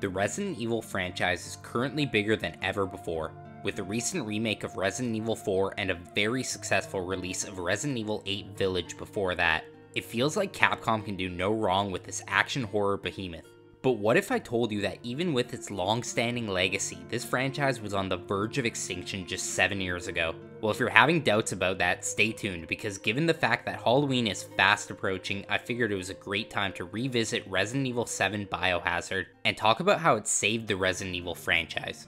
The Resident Evil franchise is currently bigger than ever before, with the recent remake of Resident Evil 4 and a very successful release of Resident Evil 8 Village before that. It feels like Capcom can do no wrong with this action horror behemoth. But what if I told you that even with its long standing legacy, this franchise was on the verge of extinction just 7 years ago? Well, if you're having doubts about that, stay tuned because given the fact that Halloween is fast approaching, I figured it was a great time to revisit Resident Evil 7 Biohazard and talk about how it saved the Resident Evil franchise.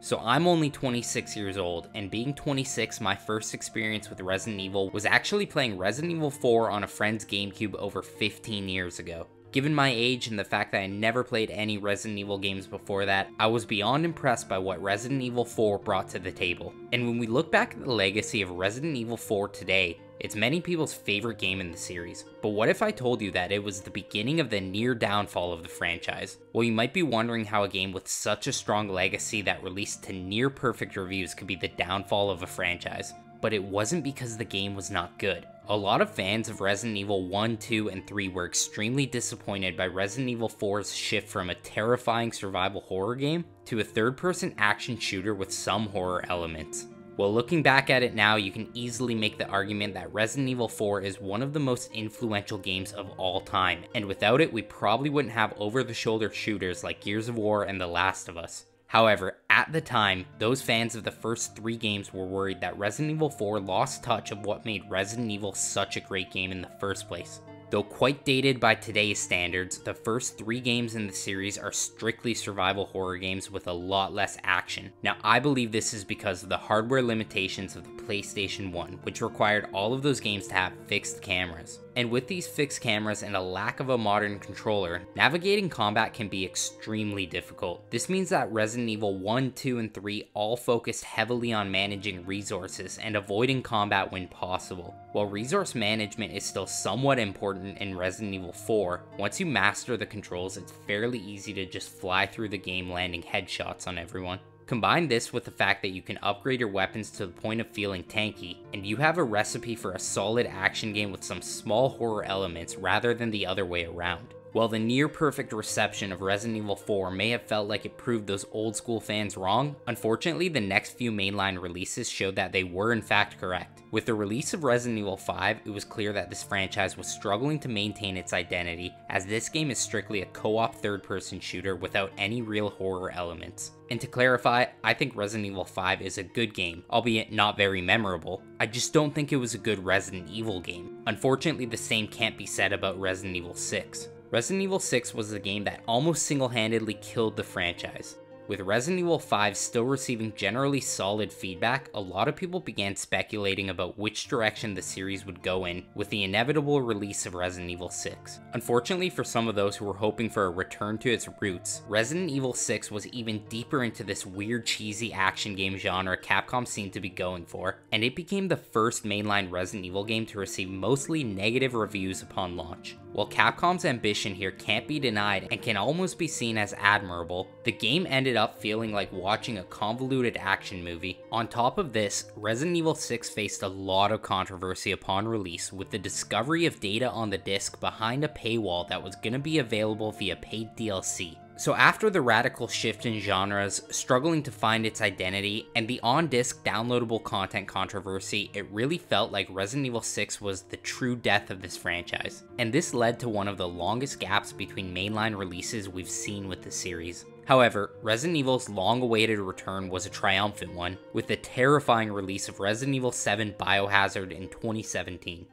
So I'm only 26 years old, and being 26, my first experience with Resident Evil was actually playing Resident Evil 4 on a friend's GameCube over 15 years ago. Given my age and the fact that I never played any Resident Evil games before that, I was beyond impressed by what Resident Evil 4 brought to the table. And when we look back at the legacy of Resident Evil 4 today, it's many people's favorite game in the series. But what if I told you that it was the beginning of the near downfall of the franchise? Well, you might be wondering how a game with such a strong legacy that released to near perfect reviews could be the downfall of a franchise. But it wasn't because the game was not good. A lot of fans of Resident Evil 1, 2, and 3 were extremely disappointed by Resident Evil 4's shift from a terrifying survival horror game to a third person action shooter with some horror elements. Well, looking back at it now, you can easily make the argument that Resident Evil 4 is one of the most influential games of all time, and without it, we probably wouldn't have over the shoulder shooters like Gears of War and The Last of Us. However, at the time, those fans of the first three games were worried that Resident Evil 4 lost touch of what made Resident Evil such a great game in the first place. Though quite dated by today's standards, the first three games in the series are strictly survival horror games with a lot less action. Now, I believe this is because of the hardware limitations of the PlayStation 1, which required all of those games to have fixed cameras. And with these fixed cameras and a lack of a modern controller, navigating combat can be extremely difficult. This means that Resident Evil 1, 2, and 3 all focused heavily on managing resources and avoiding combat when possible. While resource management is still somewhat important in Resident Evil 4, once you master the controls, it's fairly easy to just fly through the game landing headshots on everyone. Combine this with the fact that you can upgrade your weapons to the point of feeling tanky, and you have a recipe for a solid action game with some small horror elements rather than the other way around. While the near perfect reception of Resident Evil 4 may have felt like it proved those old school fans wrong, unfortunately the next few mainline releases showed that they were in fact correct. With the release of Resident Evil 5, it was clear that this franchise was struggling to maintain its identity, as this game is strictly a co-op third-person shooter without any real horror elements. And to clarify, I think Resident Evil 5 is a good game, albeit not very memorable. I just don't think it was a good Resident Evil game. Unfortunately, the same can't be said about Resident Evil 6. Resident Evil 6 was the game that almost single-handedly killed the franchise. With Resident Evil 5 still receiving generally solid feedback, a lot of people began speculating about which direction the series would go in with the inevitable release of Resident Evil 6. Unfortunately for some of those who were hoping for a return to its roots, Resident Evil 6 was even deeper into this weird cheesy action game genre Capcom seemed to be going for, and it became the first mainline Resident Evil game to receive mostly negative reviews upon launch. While Capcom's ambition here can't be denied and can almost be seen as admirable, the game ended up feeling like watching a convoluted action movie. On top of this, Resident Evil 6 faced a lot of controversy upon release with the discovery of data on the disc behind a paywall that was going to be available via paid DLC. So after the radical shift in genres, struggling to find its identity, and the on-disc downloadable content controversy, it really felt like Resident Evil 6 was the true death of this franchise. And this led to one of the longest gaps between mainline releases we've seen with the series. However, Resident Evil's long-awaited return was a triumphant one, with the terrifying release of Resident Evil 7 Biohazard in 2017.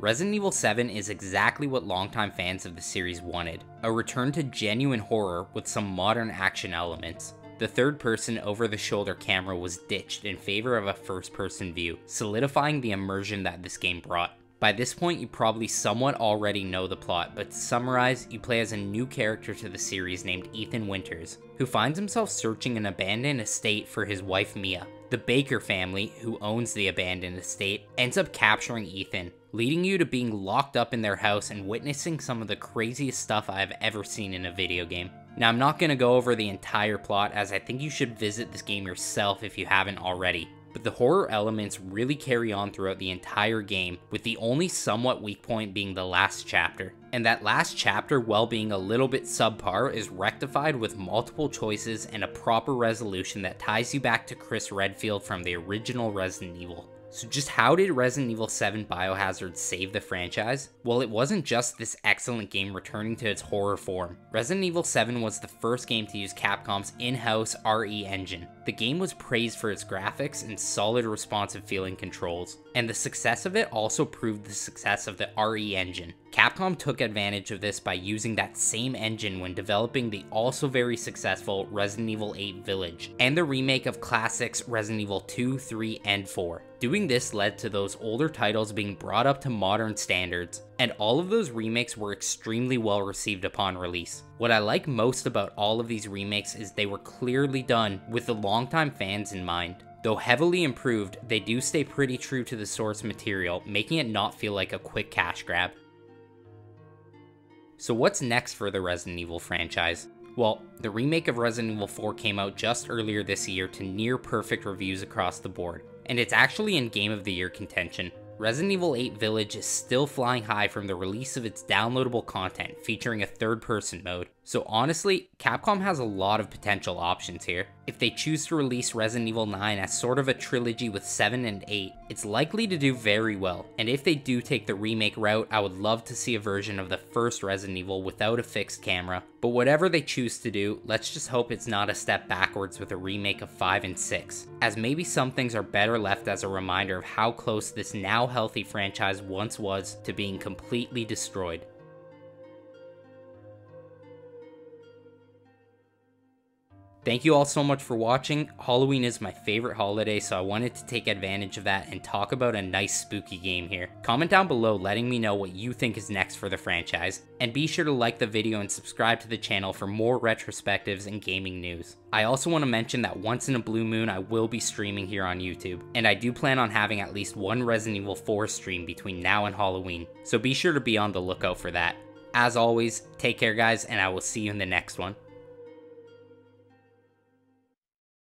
Resident Evil 7 is exactly what longtime fans of the series wanted, a return to genuine horror with some modern action elements. The third person over the shoulder camera was ditched in favor of a first person view, solidifying the immersion that this game brought. By this point, you probably somewhat already know the plot, but to summarize, you play as a new character to the series named Ethan Winters, who finds himself searching an abandoned estate for his wife Mia. The Baker family, who owns the abandoned estate, ends up capturing Ethan, leading you to being locked up in their house and witnessing some of the craziest stuff I've ever seen in a video game. Now, I'm not going to go over the entire plot as I think you should visit this game yourself if you haven't already, but the horror elements really carry on throughout the entire game, with the only somewhat weak point being the last chapter. And that last chapter, while being a little bit subpar, is rectified with multiple choices and a proper resolution that ties you back to Chris Redfield from the original Resident Evil. So, just how did Resident Evil 7 Biohazard save the franchise? Well, it wasn't just this excellent game returning to its horror form. Resident Evil 7 was the first game to use Capcom's in house RE engine. The game was praised for its graphics and solid responsive feeling controls, and the success of it also proved the success of the RE engine. Capcom took advantage of this by using that same engine when developing the also very successful Resident Evil 8 Village, and the remake of classics Resident Evil 2, 3, and 4. Doing this led to those older titles being brought up to modern standards, and all of those remakes were extremely well received upon release. What I like most about all of these remakes is they were clearly done with the longtime fans in mind. Though heavily improved, they do stay pretty true to the source material, making it not feel like a quick cash grab. So what's next for the Resident Evil franchise? Well, the remake of Resident Evil 4 came out just earlier this year to near perfect reviews across the board, and it's actually in Game of the Year contention. Resident Evil 8 Village is still flying high from the release of its downloadable content featuring a third person mode, so honestly, Capcom has a lot of potential options here. If they choose to release Resident Evil 9 as sort of a trilogy with 7 and 8, it's likely to do very well, and if they do take the remake route, I would love to see a version of the first Resident Evil without a fixed camera. But whatever they choose to do, let's just hope it's not a step backwards with a remake of 5 and 6, as maybe some things are better left as a reminder of how close this now healthy franchise once was to being completely destroyed. Thank you all so much for watching. Halloween is my favorite holiday, so I wanted to take advantage of that and talk about a nice spooky game here. Comment down below letting me know what you think is next for the franchise, and be sure to like the video and subscribe to the channel for more retrospectives and gaming news. I also want to mention that once in a blue moon I will be streaming here on YouTube, and I do plan on having at least one Resident Evil 4 stream between now and Halloween, so be sure to be on the lookout for that. As always, take care guys, and I will see you in the next one.